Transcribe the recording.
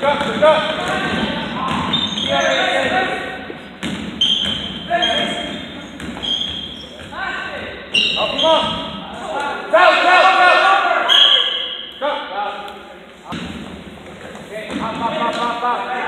Up, up, up, up, up.